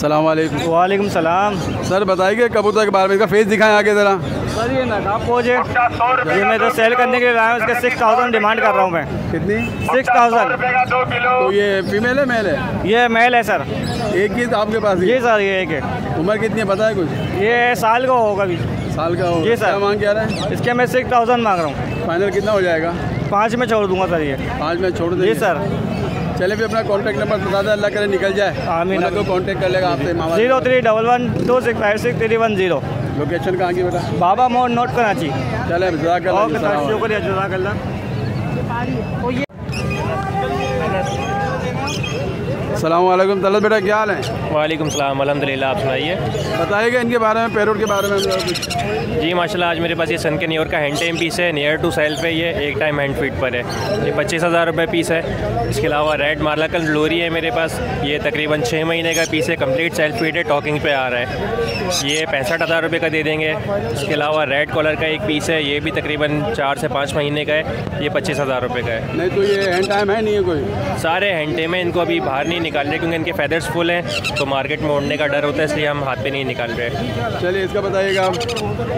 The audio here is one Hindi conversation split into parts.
अस्सलाम वालेकुम वालेकुम सलाम। सर बताइए कबूतर के बारे में इसका फेस दिखाएँ आगे ज़रा। सर ये नकाब पोज है। ये मैं तो सेल करने के लिए लाया हूँ इसका सिक्स थाउज़ेंड डिमांड कर रहा हूँ मैं। कितनी? सिक्स थाउज़ेंड तो ये फीमेल है मेल है? ये मेल है सर एक ही आपके पास ये सर ये एक है। उम्र कितनी है पता है कुछ? ये साल का होगा अभी। साल का होगा। ये सर। मांग क्या रहा है? इसके मैं सिक्स थाउज़ेंड मांग रहा हूँ। फाइनल कितना हो जाएगा? पाँच में छोड़ दूँगा सर ये। पाँच में छोड़ जी देंगे। सर चले भी अपना कॉन्टैक्ट नंबर बता दें अल्लाह करे निकल जाए। आमीन, तो कॉन्टैक्ट कर लेगा आपसे zero three double one two six five six three one zero. Location कहाँ की बेटा? बाबा मोड़ नोट कराची। चले जुदा कर शुक्रिया जजाकल्ला अस्सलाम वालेकुम तलत बेटा क्या हाल है? वालेकुम सलाम अल्हम्दुलिल्लाह आप सुनाइए। बताइएगा इनके बारे में पैरोट के बारे में जी माशाल्लाह आज मेरे पास ये सन के न्यूयॉर्क का हैंड टाइम पीस है नियर टू सेल्फ है ये एक टाइम हैंड फीट पर है। ये पच्चीस हज़ार रुपये पीस है। इसके अलावा रेड मार्लाकल लोरी है मेरे पास। ये तकरीबन छः महीने का पीस है कंप्लीट सेल्फ फीट है टॉकिंग पे आ रहा है। ये पैंसठ हज़ार रुपये का दे देंगे। इसके अलावा रेड कॉलर का एक पीस है ये भी तकरीबन चार से पाँच महीने का है। ये पच्चीस हज़ार रुपये का है। नहीं तो ये हैंड टाइम है नहीं है कोई? सारे हैंड टाइम है इनको अभी बाहर नहीं निकाल रहे क्योंकि इनके फेदर्स फुल हैं तो मार्केट में उड़ने का डर होता है इसलिए हम हाथ पे नहीं निकाल रहे चलिए इसका बताइएगा। आप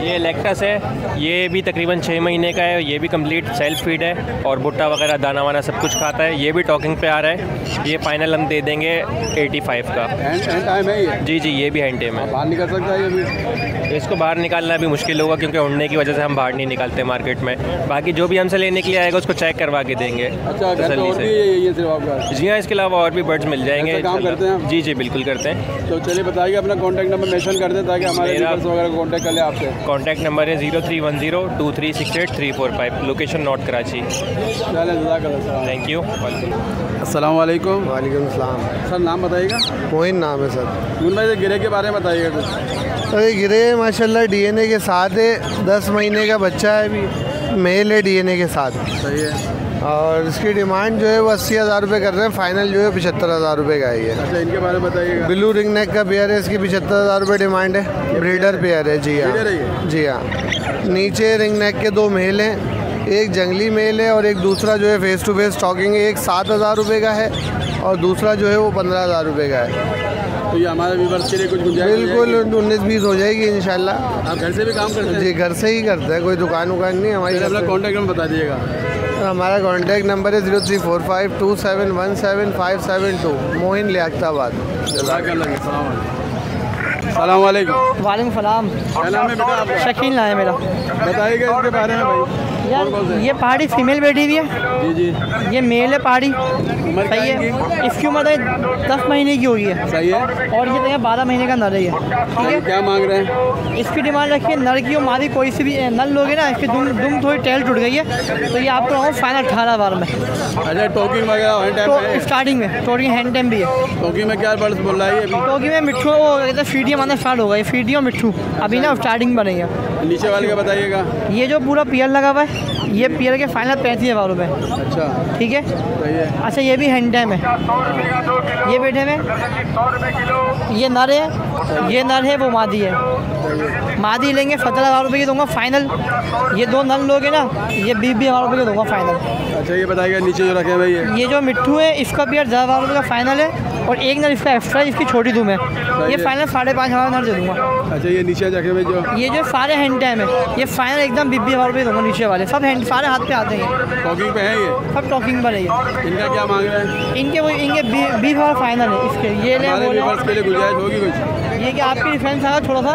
ये लेक्टस है ये भी तकरीबन छः महीने का है ये भी कंप्लीट सेल्फ फ़ीड है और भुट्टा वगैरह दाना वाना सब कुछ खाता है ये भी टॉकिंग पे आ रहा है। ये फाइनल हम दे देंगे 85 का। हैंड हैंड टाइम है जी जी ये भी हैंड टेम है। बाहर निकल सकता है ये भी? इसको बाहर निकालना भी मुश्किल होगा क्योंकि उड़ने की वजह से हम बाहर नहीं निकालते मार्केट में। बाकी जो भी हमसे लेने के लिए आएगा उसको चेक करवा के देंगे। अच्छा पे और भी ये ये जी हाँ इसके अलावा और भी बर्ड्स मिल जाएँगे काम करते हैं जी जी बिल्कुल करते हैं। तो चलिए बताइए अपना कॉन्टैक्ट नंबर मेंशन कर दें ताकि हमारे वगैरह कॉन्टैक्ट कर ले आपसे। कॉन्टैक्ट नंबर है zero three one zero two three six eight three four five location north Karachi thank you अस्सलाम वालेकुम सर नाम बताइएगा। मोइन नाम है सर। मुन भाई गिरे के बारे में बताइएगा कुछ। अरे गिरे माशाल्लाह डीएनए के साथ है दस महीने का बच्चा है अभी मेल है डीएनए के साथ। सही है। और इसकी डिमांड जो है वो अस्सी हज़ार रुपये कर रहे हैं। फाइनल जो है पचहत्तर हज़ार रुपये का है ये। अच्छा इनके बारे में बताइएगा। ब्लू रिंग नेक का पेयर है इसकी पचहत्तर हज़ार रुपये डिमांड है। ब्रीडर पेयर है जी हाँ। जी हाँ। नीचे रिंग नेक के दो मेल हैं। एक जंगली मेल है और एक दूसरा जो है फेस टू फेस टॉकिंग एक सात हज़ार रुपये का है और दूसरा जो है वो पंद्रह हज़ार रुपये का है। तो ये हमारे व्यूवर्स के लिए कुछ गुंजाइश बिल्कुल उन्नीस बीस हो जाएगी इंशाल्लाह। आप घर से भी काम करते हैं? जी घर से ही करते हैं कोई दुकान वकान नहीं हमारी कॉन्टैक्ट नंबर बता दीजिएगा। हमारा कॉन्टैक्ट नंबर है zero three four five two seven one seven five seven two Mohin Liaquatabad सलाम वालेकुम वालेकुम सलाम। क्या नाम है बेटा शकील नाम है मेरा। बताइएगा इसके बारे में भाई। यार ये पहाड़ी फीमेल बैठी हुई है। जी जी। ये मेल है पहाड़ी। सही है। इसकी उम्र है दस महीने की हुई है सही है। और ये तो है बारह महीने का नर है ठीक है? क्या मांग रहे हैं? इसकी डिमांड रखिए नर की और मादी कोई सी भी नल लोगे ना इसकी दुम दुम थोड़ी टेल टूट गई है। तो ये आपको रहा फाइनल अठारह बार में। अच्छा टोकिंग वगैरह तो स्टार्टिंग में टोटल हैंड टाइम भी है। टोकिंग में क्या बर्ड्स बोल रहा है टोकी में मिट्ठू वो कहते माना स्टार्ट होगा ये फीडियो मिट्ठू अभी ना स्टार्टिंग बनी है। नीचे वाले का बताइएगा। ये जो पूरा पियर लगा हुआ है ये पियर के फाइनल पैंतीस हज़ार रुपये अच्छा। ठीक है? अच्छा ये भी हैंड टाइम है ये बैठे में? ये नर है। ये नर है वो मादी है। मादी लेंगे सत्रह हज़ार रुपये की दूँगा फाइनल ये दो नल लोगे ना ये बीस बीस हज़ार रुपये की दूँगा फाइनल अच्छा ये बताइएगा नीचे जो रखे हैं भाई ये। जो मिट्ठू है इसका भी दस हज़ार रुपये का फाइनल है। और एक नर इसका एक्स्ट्रा इसकी छोटी दूँ मैं ये फाइनल साढ़े पाँच हज़ार नर दे दूँगा। अच्छा ये नीचे जाके मैं जो ये जो सारे हैंड टाइम है ये फाइनल एकदम बिब्बी हॉल पर दूँगा नीचे वाले। सब हैंड सारे हाथ पे आते हैं। टॉकिंग पे है ये? सब टॉकिंग पर है ये। इनका क्या मांग रहे हैं? इनके वो इनके बी- बीस हज़ार फाइनल है इसके। ये ले गुंजाइश होगी कुछ? ये कि आपकी डिफेंस आएगा थोड़ा सा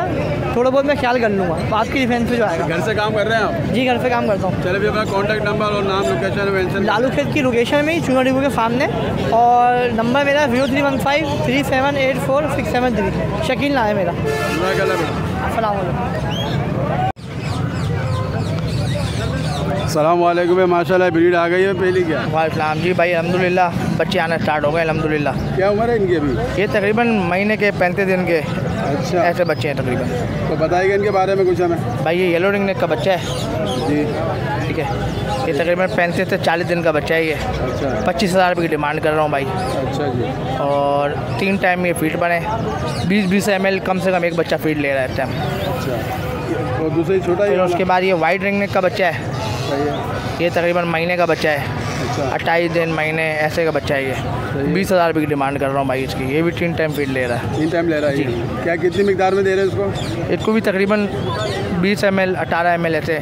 थोड़ा बहुत मैं ख्याल कर लूँगा। तो आपकी डिफेंस भी जो आएगा। घर से काम कर रहे हैं आप? जी घर से काम करता हूँ। चलो अपना कॉन्टैक्ट नंबर और नाम लोकेशन मेंशन लालू खेत की लोकेशन में ही चुना डिपो के सामने और नंबर मेरा zero three one five three seven eight four six seven three Shakeel ना है मेरा। अस्सलाम सलाम वालेकुम माशाल्लाह ब्रीड आ गई है पहली क्या? वालेकुम जी भाई अल्हम्दुलिल्लाह बच्चे आना स्टार्ट हो गए अल्हम्दुलिल्लाह। क्या उम्र है इनकी अभी? ये तकरीबन महीने के पैंतीस दिन के अच्छा। ऐसे बच्चे हैं तकरीबन। तो बताइएगा इनके बारे में कुछ हमें। भाई ये येलो रिंग नेक का बच्चा है। जी। ठीक है। ये तकरीबन पैंतीस से चालीस दिन का बच्चा है ये। अच्छा। पच्चीस हज़ार रुपये की डिमांड कर रहा हूँ भाई। अच्छा जी। और तीन टाइम ये फ़ीड बने। बीस बीस एम कम से कम एक बच्चा फ़ीड ले रहा है टाइम अच्छा। और दूसरी छोटा फिर उसके बाद ये वाइट रिंग नेक का बच्चा है। सही है। ये तकरीबन महीने का बच्चा है। अच्छा। अट्ठाईस दिन महीने ऐसे का बच्चा है ये। बीस हज़ार रुपये की डिमांड कर रहा हूँ भाई इसकी। ये भी तीन टाइम फ़ीड ले रहा है। तीन टाइम ले रहा है क्या कितनी मिकदार में दे रहे हैं इसको? इसको भी तकरीबन बीस एम एल अठारह एम एल ऐसे।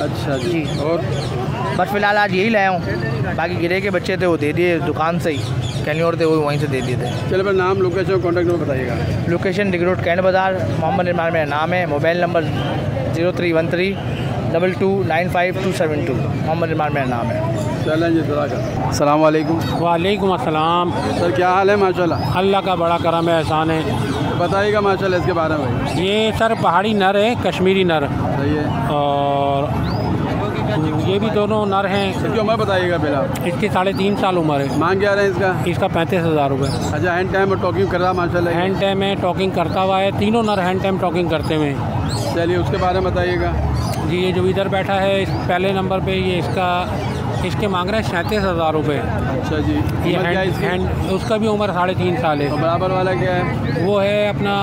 अच्छा जी। और? बस फ़िलहाल आज यही लाया हूँ। बाकी गिरे के बच्चे थे वो दे दिए दुकान से ही। कहीं और थे वो वहीं से दे दिए थे। चलो फिर नाम लोकेशन और कॉन्टैक्ट नंबर बताइएगा। Location Drigh Road Cantt Bazaar Mohammad Imran मेरा नाम है। Mobile number zero three one three double two nine five two seven two. Mohammad Imran मेरा नाम है। सलाम वालेकुम वालेकुम अस्सलाम। सर क्या हाल है माशाल्लाह? अल्लाह का बड़ा करम है एहसान है। बताइएगा माशाल्लाह इसके बारे में। ये सर पहाड़ी नर है कश्मीरी नर। सही है। और ये भी दोनों नर हैं। इसकी उम्र बताइएगा पहला इसकी साढ़े तीन साल उम्र है। मांग क्या रहे हैं इसका? इसका पैंतीस हज़ार रुपये अच्छा हैंड टाइम और टॉकिंग कर रहा माशाल्लाह। हैंड टाइम है टॉकिंग करता हुआ है। तीनों नर हैंड टाइम टॉकिंग करते हुए चलिए उसके बारे में बताइएगा। जी ये जो इधर बैठा है इस पहले नंबर पे ये इसका इसके मांग रहे हैं सैंतीस हज़ार रुपये अच्छा जी। ये है हैंड हैंड उसका भी उम्र साढ़े तीन साल है। बराबर वाला क्या है? वो है अपना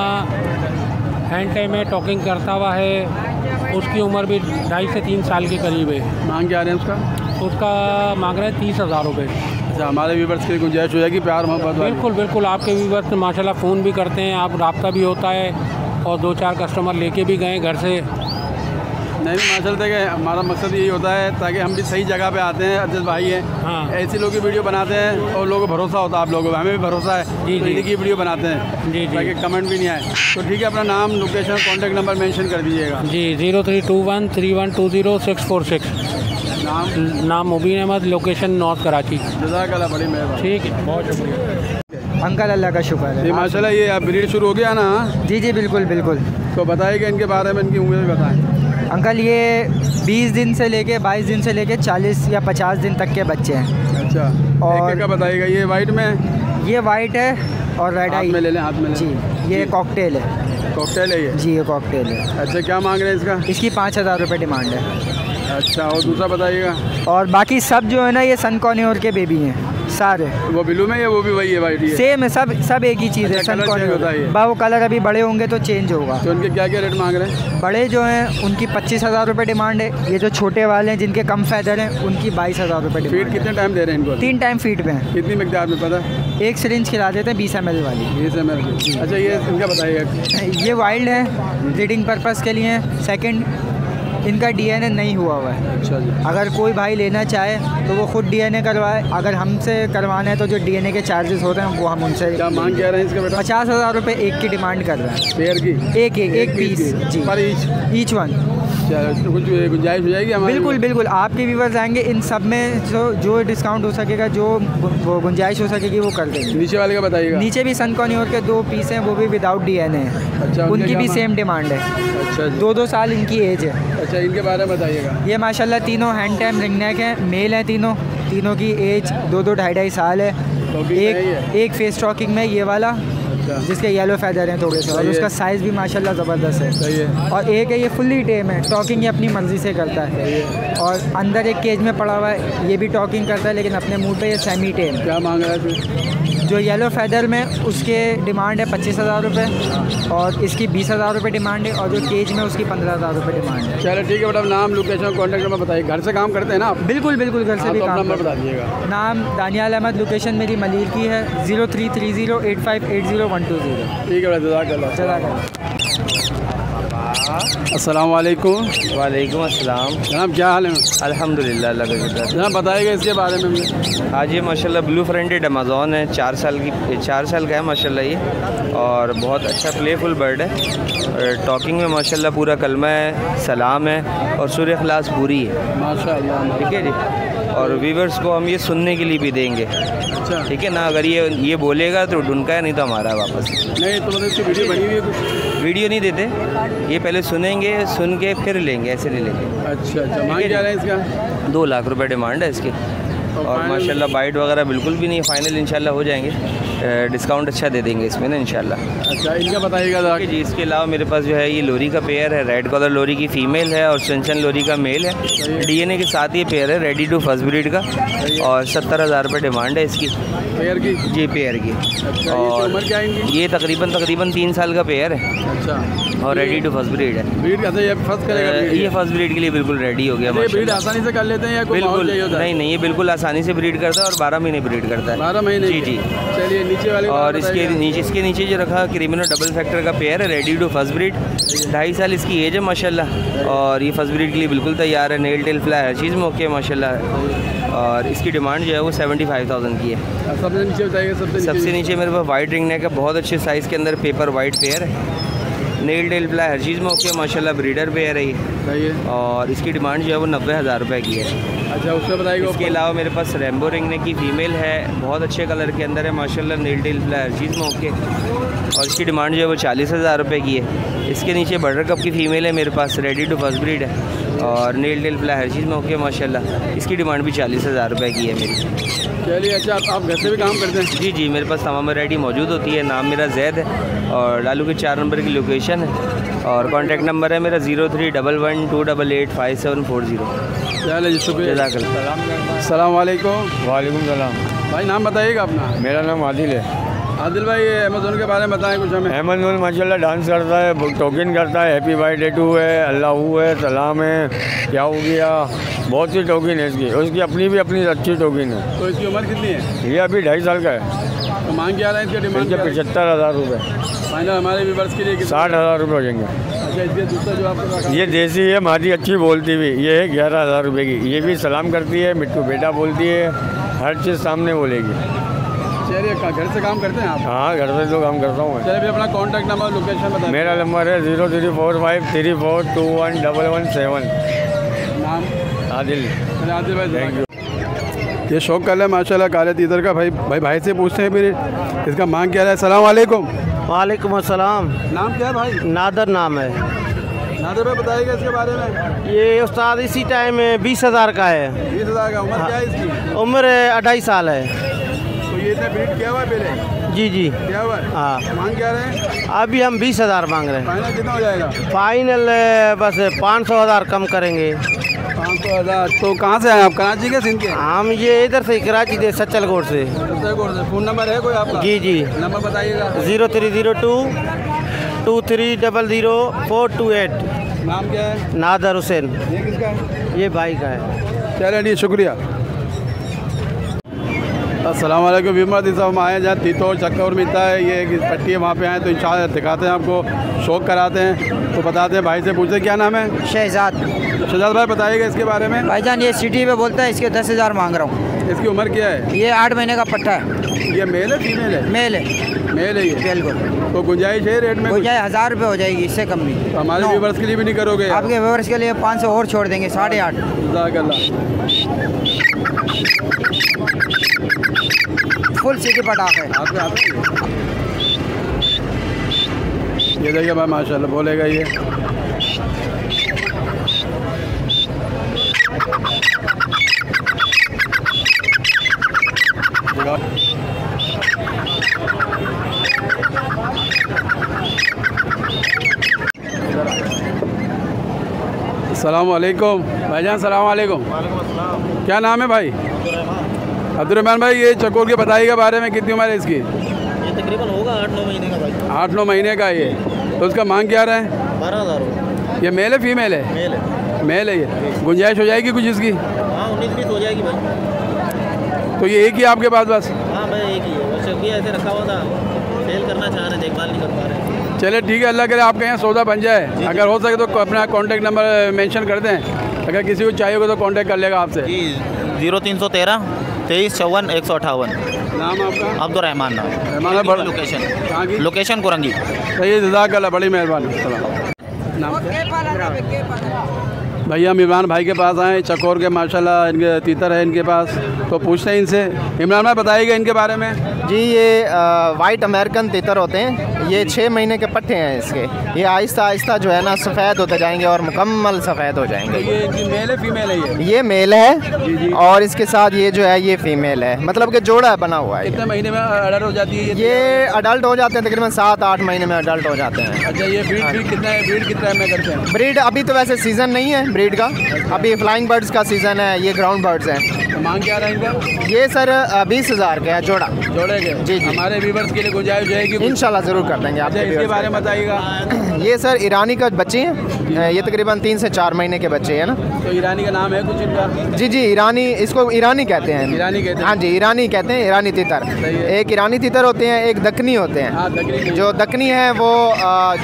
हैंड टाइम है टॉकिंग करता हुआ है। उसकी उम्र भी ढाई से तीन साल के करीब है। मांग क्या रहे हैं उसका? उसका मांग रहे हैं तीस हज़ार रुपये अच्छा हमारे व्यूवर्स की गुंजाइश हो जाएगी प्यार मोहब्बत बिल्कुल बिल्कुल आपके व्यूवर्स माशाल्लाह फ़ोन भी करते हैं आप रब्ता भी होता है और दो चार कस्टमर लेके भी गए घर से। नहीं नहीं माशाल्लाह देखिए हमारा मकसद यही होता है ताकि हम भी सही जगह पे आते हैं अजय भाई हैं। हाँ। ऐसी लोग की वीडियो बनाते हैं और लोगों को भरोसा होता है आप लोगों को हमें भी भरोसा है जी, तो जी। की वीडियो बनाते हैं। जी, जी। ताकि कमेंट भी नहीं आए। तो ठीक है अपना नाम लोकेशन कॉन्टैक्ट नंबर मैंशन कर दीजिएगा। जी zero three two one three one two zero six four six. नाम? नाम मुबीन अहमद लोकेशन नॉर्थ कराची। जजाकल्ला बड़ी मेहरबानी। ठीक है। बहुत शुक्रिया। अंकल अल्लाह का शुक्र जी है माशाल्लाह ये अब ब्रीड शुरू हो गया ना? जी जी बिल्कुल बिल्कुल। तो बताइएगा इनके बारे में इनकी उम्र भी बताएँ। अंकल ये 20 दिन से लेके 22 दिन से लेके 40 या 50 दिन तक के बच्चे हैं। अच्छा। और- एक बताइएगा ये वाइट में? ये वाइट है और रेड आई में ले लें हाथ में ले जी ये कॉकटेल है। कॉकटेल है ये? जी ये कॉकटेल है। अच्छा क्या मांग रहे हैं इसका? इसकी पाँच हज़ार रुपये डिमांड है। अच्छा और दूसरा बताइएगा। और बाकी सब जो है ना ये सन कॉर्नियोर के बेबी हैं। सारे वो ब्लू में या वो भी वही है वाइट सेम है सब सब एक ही चीज़ है अच्छा, सन colour होता है बा वो कलर अभी बड़े होंगे तो चेंज होगा। तो उनके क्या क्या रेट मांग रहे हैं? बड़े जो हैं उनकी पच्चीस हज़ार रुपये डिमांड है। ये जो छोटे वाले हैं जिनके कम फैदर हैं उनकी बाईस हज़ार रुपये फीट कितने टाइम दे रहे हैं इनको? तीन टाइम फीट पे हैं। कितनी मिकदार में पता? है एक सिरिंज खिला देते हैं बीस एम वाली। बीस एम अच्छा ये इनका बताइएगा ये वाइल्ड है ब्रीडिंग पर्पस के लिए सेकंड इनका डीएनए नहीं हुआ हुआ है। अच्छा जी। अगर कोई भाई लेना चाहे तो वो खुद डीएनए करवाए। अगर हमसे करवाना है तो जो डीएनए के चार्जेस होते हैं वो हम उनसे क्या मांग क्या रहे हैं इसके बेटा? पचास हज़ार रुपये एक की डिमांड कर रहे हैं। पेयर की एक एक एक पीस जी। पर ईच ईच वन चलो कुछ गुंजाइश हो जाएगी हमारी? बिल्कुल बिल्कुल। आपके व्यूवर्स आएँगे इन सब में जो जो डिस्काउंट हो सकेगा जो वो गुंजाइश हो सकेगी वो कर देंगे। नीचे वाले का बताइएगा। नीचे भी सन कॉन्योर के दो पीस हैं वो भी विदाउट डीएनए है। अच्छा, उनका भी सेम डिमांड है। अच्छा दो दो साल इनकी एज है। अच्छा इनके बारे में बताइएगा। ये माशाल्लाह तीनों हैंड टाइम रिंग नेक हैं मेल हैं तीनों। तीनों की एज दो दो ढाई ढाई साल है। है ही एक एक फेस टॉकिंग में ये वाला अच्छा जिसके येलो फैदर हैं थोड़े से और उसका साइज़ भी माशाल्लाह ज़बरदस्त है। सही है। और एक है ये फुल्ली टेम है टॉकिंग ये अपनी मर्ज़ी से करता है। और अंदर एक केज में पड़ा हुआ है ये भी टॉकिंग करता है लेकिन अपने मुँह पर यह सेमी टेम क्या मांग रहा है तू? जो येलो फैदर में उसके डिमांड है पच्चीस हज़ार रुपये और इसकी बीस हज़ार रुपये डिमांड है और जो केज में उसकी पंद्रह हज़ार रुपये डिमांड है। चलो ठीक है मैडम नाम लोकेशन कॉन्टैक्ट नंबर बताइए। घर से काम करते हैं ना आप? बिल्कुल बिल्कुल घर से भी काम नंबर बता दीजिएगा। नाम दानियाल अहमद लोकेशन मेरी मलिर की है zero three three zero eight five eight zero one two zero ठीक है जजाक चला अस्सलाम वालेकुम वालेकुम अस्सलाम। जनाब क्या हाल है? अल्हम्दुलिल्लाह अल्लाह का शुक्र जनाब बताइएगा इसके बारे में आज ये माशाल्लाह ब्लू फ्रंटेड अमेज़ॉन है। चार साल की चार साल का है माशाल्लाह ये। और बहुत अच्छा प्लेफुल बर्ड है। और टॉकिंग में माशाल्लाह पूरा कलमा है सलाम है और सूर्य अखलास पूरी है। माशा ठीक है जी? और व्यूवर्स को हम ये सुनने के लिए भी देंगे। अच्छा। ठीक है ना? अगर ये ये बोलेगा तो ढूंढका है नहीं तो हमारा वापस। नहीं तो मतलब इसकी वीडियो बनी हुई है कुछ। वीडियो नहीं देते। ये पहले सुनेंगे सुन के फिर लेंगे ऐसे नहीं लेंगे। अच्छा अच्छा। मांगे जा रहे हैं इसका? दो लाख रुपये डिमांड है इसकी। और माशाल्लाह बाइट वगैरह बिल्कुल भी नहीं फाइनल इंशाल्लाह हो जाएँगे। डिस्काउंट अच्छा दे देंगे इसमें ना इंशाल्लाह। अच्छा इनका बताइएगा जी इसके अलावा मेरे पास जो है ये लोरी का पेयर है रेड कलर लोरी की फ़ीमेल है और चंचन लोरी का मेल है। डीएनए के साथ ये पेयर है रेडी टू फ़र्स्ट ब्रीड का। और सत्तर हज़ार रुपये डिमांड है इसकी। पेयर की? जी पेयर की। अच्छा और ये तकरीबन तकरीबन तीन साल का पेयर है। अच्छा। और रेडी टू फ़र्स्ट ब्रीड है। ब्रीड कैसे ये फ़र्स्ट करेगा ये फ़र्स्ट ब्रीड के लिए बिल्कुल रेडी हो गया ब्रीड आसानी से कर लेते हैं या बिल्कुल। नहीं नहीं ये बिल्कुल आसानी से ब्रीड करता है और बारह महीने ब्रीड करता है। बारह महीने जी जी। चलिए नीचे वाले और इसके नीचे इसके नीचे जो रखा क्रिमिनल डबल फैक्टर का पेयर है रेडी टू फ़र्स्ट ब्रीड ढाई साल इसकी एज है माशाल्लाह। और ये फ़र्स्ट ब्रीड के लिए बिल्कुल तैयार है नेल टेल फ्लाई हर चीज़ में ओके माशाल्लाह। और इसकी डिमांड जो है वो सेवेंटी फाइव थाउज़ेंड की है। सबसे नीचे बताइए सबसे नीचे मेरे पास वाइट रिंग नेक है बहुत अच्छे साइज़ के अंदर पेपर वाइट पेयर है। नेल डेल प्लाई हर चीज़ में ओके माशाल्लाह ब्रीडर पे है रही। है। और इसकी डिमांड जो है वो नब्बे हज़ार रुपये की है। अच्छा उसमें बताइए इसके अलावा मेरे पास रेम्बो रिंगने की फ़ीमेल है बहुत अच्छे कलर के अंदर है माशाल्लाह नील डेल प्लाई हर चीज़ में ओके और इसकी डिमांड जो है वो चालीस हज़ार रुपये की है। इसके नीचे बटर कप की फ़ीमेल है मेरे पास रेडी टू फ़र्स्ट ब्रीड है। और नील टील फ्लाई हर चीज़ में ओके माशाल्लाह। इसकी डिमांड भी चालीस हज़ार रुपये की है मेरी। चलिए अच्छा आप- घर से भी काम करते हैं? जी जी मेरे पास तमाम वैरायटी मौजूद होती है। नाम मेरा जैद है और लालू के चार नंबर की लोकेशन है। और कॉन्टैक्ट नंबर है मेरा zero three double one two double eight five seven four zero चलिए जी शुक्रिया। जजाकल्ला। सलाम वालेकुम। वालेकुम सलाम। भाई नाम बताइएगा अपना। मेरा नाम आदिल है। आदिल भाई अमेजोन के बारे में बताएँ कुछ हमें। अहमद माशाल्लाह डांस करता है टोकन करता है हैप्पी बाई डे टू है अल्लाह है सलाम है क्या हो गया? बहुत सी टोकन है इसकी उसकी अपनी भी अपनी अच्छी टोकन है। तो इसकी उम्र कितनी है? ये अभी ढाई साल का है। तो मांग क्या रहे हैं इसके डिमांड? पचहत्तर हज़ार रुपये फाइनल हमारे व्यूवर्स के लिए साठ हज़ार रुपये हो जाएँगे। अच्छा ये देसी है मादी अच्छी बोलती हुई ये है ग्यारह हज़ार रुपये की। ये भी सलाम करती है मिट्टू बेटा बोलती है हर चीज़ सामने बोलेगी। चलिए घर से काम करते हैं आप? हाँ घर से तो काम करता हूँ चलिए अपना कॉन्टैक्ट नंबर लोकेशन बताएँ मेरा नंबर है zero three four five three four two one double one seven नाम? आदिल। आदिल भाई थैंक यू ये शौक कर है माशाल्लाह काले तीतर का भाई भाई भाई से पूछते हैं फिर। इसका मांग क्या है? सलाम वालेकुम। वालेकुम अस्सलाम। नाम क्या है भाई? नादर नाम है। नादर भाई बताइएगा इसके बारे में। ये उस्ताद इसी टाइम बीस हज़ार का है। बीस हज़ार का उम्र क्या है इसकी? उम्र अढ़ाई साल है। ये इतना ब्रीड किया हुआ पहले? जी जी। क्या हुआ? हाँ। मांग क्या रहे? हैं अभी हम बीस हज़ार मांग रहे हैं। फाइनल कितना हो जाएगा? फाइनल बस पाँच सौ हज़ार कम करेंगे। पाँच सौ हज़ार। तो कहाँ से आए आप? कराची के सिंध के? हम ये इधर से कराची से सच्चलकोट से। फ़ोन नंबर है कोई आपका? जी जी। नंबर बताइएगा। Zero three zero two two three double zero four two eight. नाम क्या है? नादर हुसैन। ये किसका है? ये भाई का है। चलिए जी शुक्रिया। अस्सलाम वालेकुम विमर साहब हम आए जहाँ तीतोड़ चक्कर मिलता है। ये एक पट्टी है वहाँ पे आए तो इंशाल्लाह दिखाते हैं आपको शौक कराते हैं। तो बताते हैं भाई से पूछते क्या नाम है? शहजाद। शहजाद भाई बताइएगा इसके बारे में। भाईजान ये सिटी पे बोलता है इसके दस हज़ार मांग रहा हूँ। इसकी उम्र क्या है? ये आठ महीने का पट्टा है। ये मेल है फीमेल है? मेल है। मेल है ये? बिल्कुल। तो गुंजाइश है रेट में? जाए हज़ार रुपये हो जाएगी इससे कम नहीं। तो हमारे। व्यूवर्स के लिए भी नहीं करोगे आपके व्यूवर्स के लिए पाँच सौ और छोड़ देंगे साढ़े आठ। फुल पटाख। है आपके आते ये देखिए भाई, माशाल्लाह, बोलेगा ये। सलाम वालेकुम भाईजान, सलाम वालेकुम क्या नाम है भाई? अब्दुलरहमान भाई ये चकोर के बताइएगा बारे में कितनी उम्र है इसकी? ये तकरीबन होगा आठ नौ महीने का भाई। आठ नौ महीने का ये। तो उसका मांग क्या रहा है? बारह हज़ार ये मेल है फीमेल है? मेल है। मेल है ये। गुंजाइश हो जाएगी कुछ इसकी? हाँ उन्नीस बीस हो जाएगी भाई। तो ये एक ही आपके पास बस? हाँ भाई एक ही है। ऐसे रखा हुआ था। सेल करना चाह रहे देखभाल नहीं कर पा रहे। चले ठीक है अल्लाह करे आपके यहाँ सौदा बन जाए। अगर हो सके तो अपना कॉन्टैक्ट नंबर मेंशन कर दें। अगर किसी को चाहिए होगा तो कांटेक्ट कर लेगा आपसे। ज़ीरो तीन सौ तेरह। तेईस चौवन एक सौ अठावन नाम आपका? अब्दुलरहमान नाम। रहमान बड़ा लोकेशन लोकेशन कुरंगी। सही जजाक बड़ी मेहरबानी नाम क्या? भैया हम इमरान भाई के पास आए चकोर के माशाल्लाह इनके तीतर है इनके पास तो पूछते हैं इनसे। इमरान भाई बताइएगा इनके बारे में। जी ये वाइट अमेरिकन तीतर होते हैं। ये छः महीने के पट्टे हैं इसके। ये आहिस्ता आहिस्ता जो है ना सफ़ेद होते जाएँगे और मुकम्मल सफ़ेद हो तो जाएँगे। ये मेल है फीमेल है ये? ये मेल है जी जी। और इसके साथ ये जो है ये फीमेल है। मतलब कि जोड़ा है बना हुआ है कितने महीने में अडर हो जाती है ये? अडल्ट हो जाते हैं तकरीबन सात आठ महीने में अडल्ट हो जाते हैं। अच्छा ये ब्रीड ब्रीड कितना है? ब्रीड कितना है? करते हैं। ब्रीड अभी तो वैसे सीज़न नहीं है। ब्रीड का। अभी फ्लाइंग बर्ड्स का सीज़न है ये ग्राउंड बर्ड्स हैं। तो मांग क्या रहा है ये सर बीस हज़ार का है जोड़ा। जोड़े के? जी, जी। हमारे व्यूवर्स के लिए गुंजाइश रहेगी? इंशाल्लाह ज़रूर कर देंगे अच्छा आपके इसके बारे में बताइएगा। ये सर ईरानी का बच्चे हैं। ये तकरीबन तीन से चार महीने के बच्चे हैं ना। तो ईरानी का नाम है कुछ इनका? जी जी ईरानी इसको ईरानी कहते हैं। ईरानी कहते हैं। हाँ जी ईरानी कहते हैं ईरानी तितर। एक ईरानी तितर होते हैं एक होते हैं। हाँ दकरी की। जो दक्कनी है वो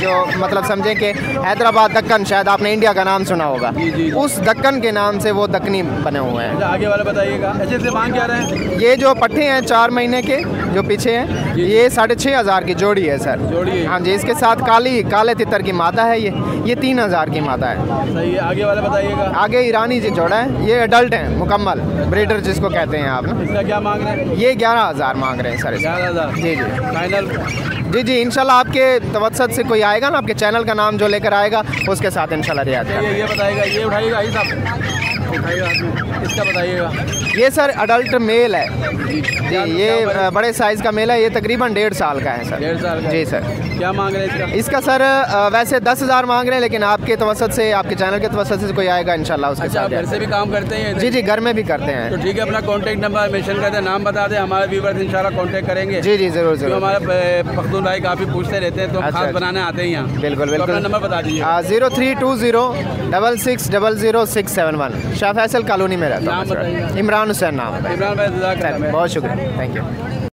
जो मतलब समझें कि हैदराबाद दक्कन शायद आपने इंडिया का नाम सुना होगा। जी। उस दक्कन के नाम से वो दक्कनी बने हुए हैं। अच्छा आगे वाला बताइएगा। अच्छे मांग क्या रहे हैं? ये जो पट्टे हैं चार महीने के जो पीछे हैं ये साढ़े छः हज़ार की जोड़ी है सर। जोड़ी है। हाँ जी इसके साथ काली काले तितर की माता है ये। ये तीन हज़ार की माता है। सही है आगे वाला बताइएगा। आगे ईरानी जी जोड़ा है ये अडल्ट हैं मुकम्मल ब्रीडर जिसको कहते हैं आप। ना इसका क्या मांग रहे हैं? ये ग्यारह हज़ार मांग रहे हैं सर ग्यारह हज़ार। जी जी। फाइनल जी जी इनशाला आपके तवसत से कोई आएगा ना आपके चैनल का नाम जो लेकर आएगा उसके साथ इनशाला रियायत ये बताएगा ये बताएगा ये उठाइएगा ही आदमी इसका बताइएगा ये सर अडल्ट मेल है। जी। ये बड़े साइज़ का मेल है ये तकरीबन डेढ़ साल का है सर। डेढ़ साल का जी सर। क्या मांग रहे हैं इसका? इसका सर वैसे दस हज़ार मांग रहे हैं लेकिन आपके तवसत से आपके चैनल के तवसत से कोई आएगा इंशाल्लाह उसके अच्छा घर से भी काम करते हैं जी जी घर में भी करते हैं। तो ठीक है अपना कॉन्टैक्ट नंबर मेंशन कर दें नाम बता दें हमारे व्यूवर्स इंशाल्लाह कॉन्टैक्ट करेंगे। जी जी ज़रूर ज़रूर। हमारे पख्तून भाई काफ़ी पूछते रहते हैं तो अच्छा, खास अच्छा। बनाने आते हैं यहाँ। बिल्कुल तो बिल्कुल। नंबर बता दीजिए। Zero three two zero double six double zero six seven one. Shah Faisal colony में रहता हूँ इमरान हुसैन नाम है। इमरान भाई बहुत शुक्रिया। Thank you